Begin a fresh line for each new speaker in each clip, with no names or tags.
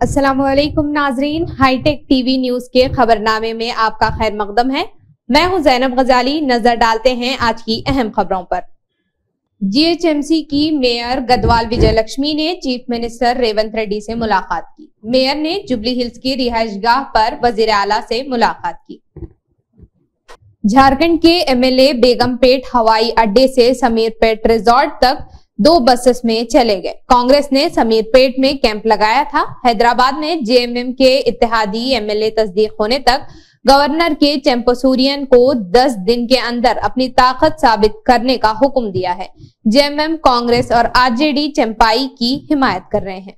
अस्सलाम नाजरीन hi tech TV news के खबरनामे में आपका खैर मकदम है। मैं हूँ जैनब गजाली, नज़र डालते हैं आज की अहम खबरों पर। जीएचएमसी की मेयर गदवाल विजय लक्ष्मी ने चीफ मिनिस्टर रेवंत रेड्डी से मुलाकात की। मेयर ने जुबली हिल्स की रिहायशगाह पर वज़ीर आला से मुलाकात की। झारखंड के एमएलए बेगमपेट हवाई अड्डे से समीरपेट रिजॉर्ट तक दो बसेस में चले गए। कांग्रेस ने समीरपेट में कैंप लगाया था। हैदराबाद में जेएमएम के इत्तेहादी एमएलए तस्दीक होने तक गवर्नर के चैंपोसूरियन को 10 दिन के अंदर अपनी ताकत साबित करने का हुक्म दिया है। जेएमएम, कांग्रेस और आरजेडी चंपाई की हिमायत कर रहे हैं।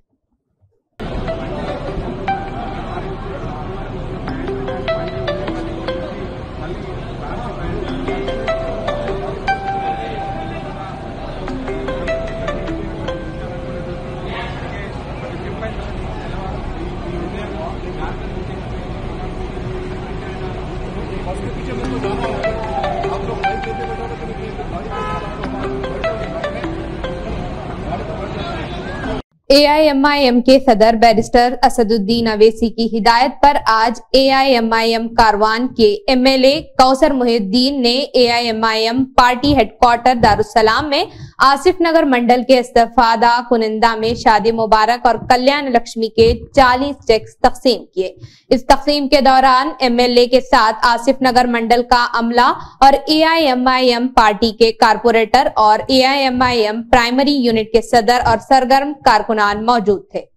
एआईएमआईएम के सदर बैरिस्टर असदुद्दीन अवेसी की हिदायत पर आज एआईएमआईएम कारवान के एमएलए कौसर मुहिद्दीन ने एआईएमआईएम पार्टी हेडक्वार्टर दारुसलाम में आसिफ नगर मंडल के इस्तफादा कुनिंदा में शादी मुबारक और कल्याण लक्ष्मी के 40 चेक तकसीम किए। इस तकसीम के दौरान एमएलए के साथ आसिफ नगर मंडल का अमला और एआईएमआईएम पार्टी के कारपोरेटर और एआईएमआईएम प्राइमरी यूनिट के सदर और सरगर्म कारकुनान मौजूद थे।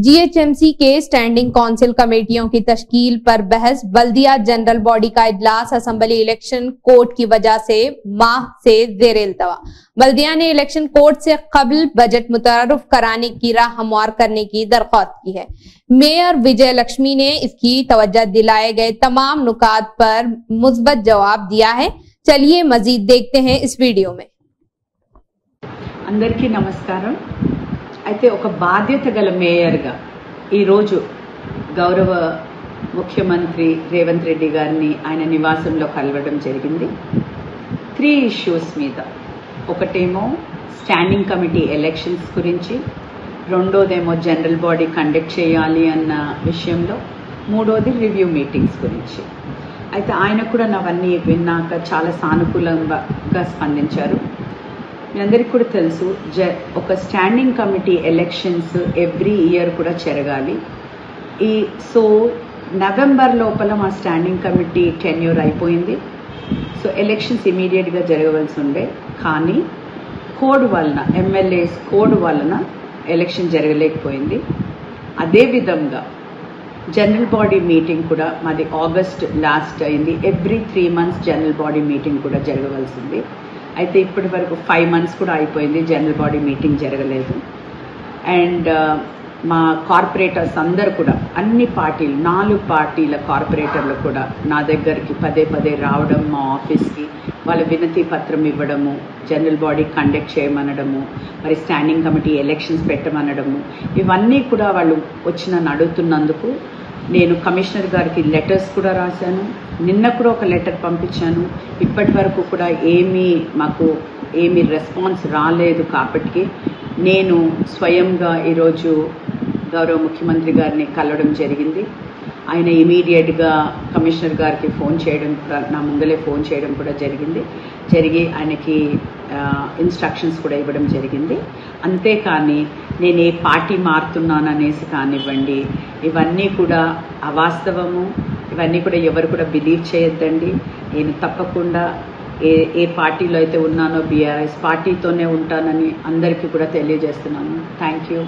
जीएचएमसी के स्टैंडिंग काउंसिल कमेटियों की तश्कील पर बहस, बल्दिया जनरल बॉडी का इजलास असम्बली इलेक्शन कोर्ट की वजह से माह से जेर अल्तवा बल्दिया ने इलेक्शन कोर्ट से कबल बजट मुतारफ कराने की राह हमवार करने की दरख्वास्त की है। मेयर विजय लक्ष्मी ने इसकी तवज्जो दिलाए गए तमाम नुकात पर मुस्बत जवाब दिया है। चलिए मजीद देखते हैं इस वीडियो में।
अंदर की नमस्कार। అయితే ఒక బాధ్యత గల మేయర్గా ఈరోజు గౌరవ ముఖ్యమంత్రి రేవంత్ రెడ్డి గారిని ఆయన నివాసంలో కలవడం జరిగింది. త్రీ ఇష్యూస్ మీద. ఒకటేమో స్టాండింగ్ కమిటీ ఎలక్షన్స్ గురించి రెండోదేమో జనరల్ బాడీ కండక్ట్ చేయాలి అన్న విషయంలో మూడోది రివ్యూ మీటింగ్స్ గురించి. అయితే ఆయన కూడా నవన్నీ విన్నాక చాలా సానుకూలంగా స్పందించారు. మీ అందరికీ కూడా తెలుసు జ ఒక standing committee elections every year కూడా జరగాలి. ఈ సో నవంబర్ లోపల మా స్టాండింగ్ కమిటీ టెన్యూర్ అయిపోయింది. సో ఎలక్షన్స్ ఇమీడియట్గా జరగవలసి ఉండే. కానీ కోడ్ వలన ఎమ్మెల్యేస్ కోడ్ వలన ఎలక్షన్ జరగలేకపోయింది. అదేవిధంగా జనరల్ బాడీ మీటింగ్ కూడా మాది ఆగస్ట్ లాస్ట్ అయింది. Every three months general body meeting కూడా జరగవలసింది అయితే ఇప్పటి వరకు ఫైవ్ మంత్స్ కూడా అయిపోయింది. జనరల్ బాడీ మీటింగ్ జరగలేదు. అండ్ uh, మా కార్పొరేటర్స్ అందరు కూడా అన్ని పార్టీలు నాలుగు పార్టీల కార్పొరేటర్లు కూడా నా దగ్గరికి పదే పదే రావడం మా ఆఫీస్కి వాళ్ళ వినతి పత్రం ఇవ్వడము జనరల్ బాడీ కండక్ట్ చేయమనడము మరి స్టాండింగ్ కమిటీ ఎలక్షన్స్ పెట్టమనడము ఇవన్నీ కూడా వాళ్ళు వచ్చిన అడుగుతున్నందుకు నేను కమిషనర్ గారికి లెటర్స్ కూడా రాశాను. నిన్న కూడా ఒక లెటర్ పంపించాను. ఇప్పటి వరకు కూడా ఏమీ మాకు ఏమీ రెస్పాన్స్ రాలేదు కాబట్టి నేను స్వయంగా ఈరోజు గౌరవ ముఖ్యమంత్రి గారిని కలవడం జరిగింది. ఆయన ఇమీడియట్గా కమిషనర్ గారికి ఫోన్ చేయడం కూడా నా ముందలే ఫోన్ చేయడం కూడా జరిగింది. జరిగి ఆయనకి ఇన్స్ట్రక్షన్స్ కూడా ఇవ్వడం జరిగింది అంతేకాని నేను ఏ పార్టీ మారుతున్నాననేసి కానివ్వండి ఇవన్నీ కూడా అవాస్తవము ఇవన్నీ కూడా ఎవరు కూడా బిలీవ్ చేయొద్దండి నేను తప్పకుండా ఏ ఏ పార్టీలో అయితే ఉన్నానో బీఆర్ఎస్ పార్టీతోనే ఉంటానని అందరికీ కూడా తెలియజేస్తున్నాను థ్యాంక్ యూ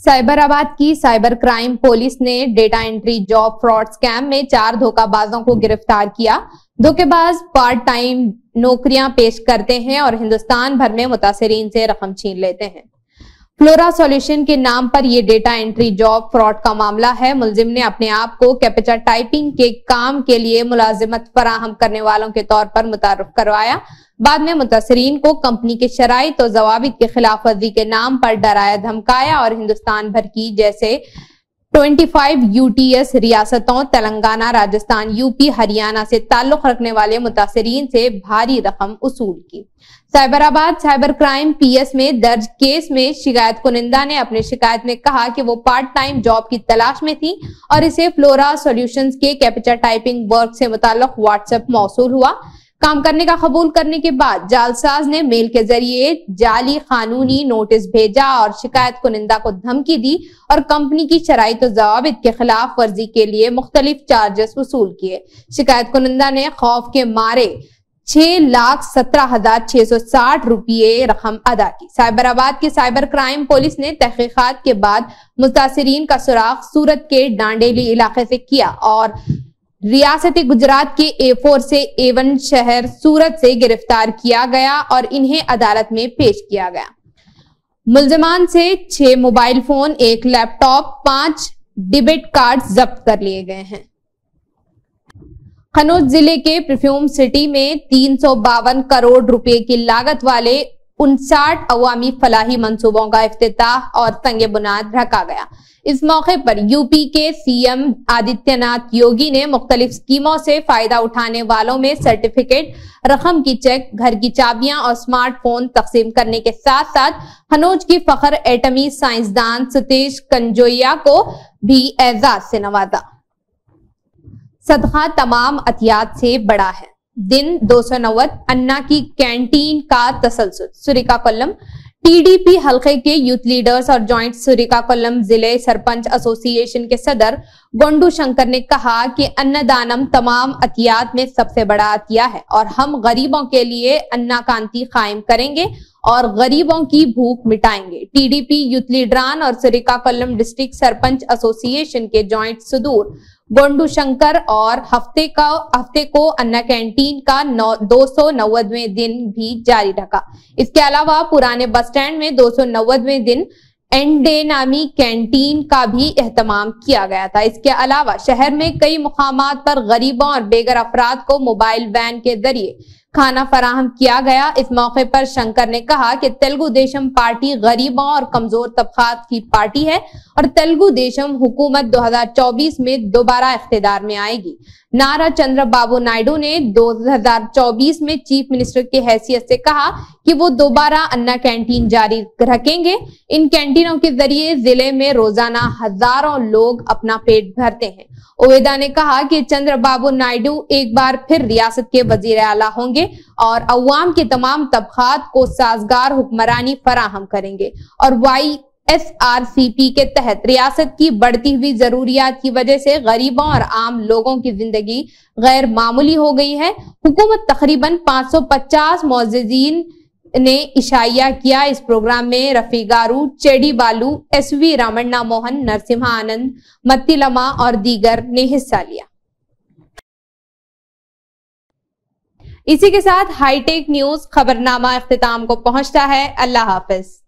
साइबराबाद की साइबर क्राइम पुलिस ने data entry job fraud scam में चार धोखाबाजों को गिरफ्तार किया धोखेबाज पार्ट टाइम नौकरियाँ पेश करते हैं और हिंदुस्तान भर में मुतासरीन से रकम छीन लेते हैं। फ्लोरा सॉल्यूशन के नाम पर यह डेटा एंट्री जॉब फ्रॉड का मामला है। मुलजिम ने अपने आप को कैपिचा टाइपिंग के काम के लिए मुलाजिमत फराहम करने वालों के तौर पर मुतारफ करवाया। बाद में मुतासरीन को कंपनी के शराइ और जवाब की खिलाफ वर्जी के नाम पर डराया, धमकाया और हिंदुस्तान भर की जैसे 25 यूटीएस रियासतों, तेलंगाना, राजस्थान यूपी हरियाणा से ताल्लुक रखने वाले मुतासरीन से भारी रकम वसूल की। साइबराबाद साइबर क्राइम पीएस में दर्ज केस में शिकायत कुनिंदा ने अपने शिकायत में कहा कि वो पार्ट टाइम जॉब की तलाश में थी और इसे फ्लोरा सॉल्यूशंस के कैपिचर टाइपिंग वर्क से मुताल्लक व्हाट्सएप मौसू हुआ। काम करने का कबूल करने के बाद जालसाज ने मेल के ज़रिए जाली कानूनी नोटिस भेजा और शिकायत कुनिंदा को धमकी दी और कंपनी की शराइ तो जवाबित के खिलाफ वर्जी के लिए मुख्तलिफ़ चार्जेस वसूल किए। शिकायत कुनिंदा ने खौफ के मारे छह लाख सत्रह हज़ार छह सौ साठ रुपये रकम अदा की। साइबराबाद की साइबर क्राइम पुलिस ने तहकीकात के बाद मुतासरीन का सुराग सूरत के डांडेली इलाके से किया और रियासत गुजरात के ए फोर से ए वन शहर सूरत से गिरफ़्तार किया गया और इन्हें अदालत में पेश किया गया। मुलजमान से छह मोबाइल फ़ोन, एक लैपटॉप, पाँच डिबिट कार्ड जब्त कर लिए गए हैं। खनौज ज़िले के परफ्यूम सिटी में तीन सौ बावन करोड़ रुपए की लागत वाले उनसाठ अवामी फलाही मंसूबों का अफ्ताह और तंगे बुनाद रखा गया। इस मौके पर यूपी के सीएम आदित्यनाथ योगी ने मुख्तलिफ़ स्कीमों से फ़ायदा उठाने वालों में सर्टिफिकेट, रकम की चेक, घर की चाबियाँ और स्मार्टफ़ोन तकसीम करने के साथ साथ हनोज की फखर एटमी साइंसदान सतीश कंजोया को भी एजाज से नवाजा। सदका तमाम अतियात से बड़ा है। दिन दो अन्ना की कैंटीन का तसलसल सुरिका कोल्लम टीडीपी हल्के के यूथ लीडर्स और जॉइंट सुरिका कोल्लम ज़िले सरपंच एसोसिएशन के सदर गोंडू शंकर ने कहा कि अन्नदानम तमाम अतियात में सबसे बड़ा अतिया है और हम गरीबों के लिए अन्ना कांति कायम करेंगे और गरीबों की भूख मिटाएँगे। टीडीपी यूथ लीडरान और सुरिका कोल्लम डिस्ट्रिक्ट सरपंच एसोसिएशन के ज्वाइंट सुदूर गोंडू शंकर और हफ़्ते का, हफ़्ते को अन्ना कैंटीन का दो सौ नब्बे दिन भी जारी रखा। इसके अलावा पुराने बस स्टैंड में दो सौ नब्बे दिन एंडे नामी कैंटीन का भी एहतमाम किया गया था। इसके अलावा शहर में कई मुकाम पर गरीबों और बेगर अफराद को मोबाइल वैन के ज़रिए खाना फराहम किया गया। इस मौके पर शंकर ने कहा कि तेलुगु देशम पार्टी गरीबों और कमज़ोर तबकात की पार्टी है और तेलुगु देशम हुकूमत 2024 में दोबारा इकतेदार में आएगी। नारा चंद्र बाबू नायडू ने 2024 में चीफ मिनिस्टर की हैसियत से कहा कि वो दोबारा अन्ना कैंटीन जारी रखेंगे। इन कैंटीनों के ज़रिए ज़िले में रोज़ाना हज़ारों लोग अपना पेट भरते हैं। ओवेदा ने कहा कि चंद्र बाबू नायडू एक बार फिर रियासत के वज़ीर आला होंगे और अवाम के तमाम तबकात को साजगार हुक्मरानी फराहम करेंगे और Y S R C P के तहत रियासत की बढ़ती हुई जरूरियात की वजह से गरीबों और आम लोगों की ज़िंदगी गैर मामूली हो गई है। हुकूमत तकरीबन 550 मोजीन ने इशाइया किया। इस प्रोग्राम में रफी गारू, चेडी बालू एस वी रामण्णा मोहन नरसिम्हा आनंद मत्तीलमा और दीगर ने हिस्सा लिया। इसी के साथ हाईटेक न्यूज़ खबरनामा अख्ताम को पहुँचता है। अल्लाह हाफिज।